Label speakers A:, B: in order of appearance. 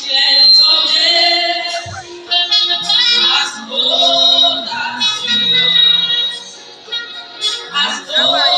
A: As todas, as todas.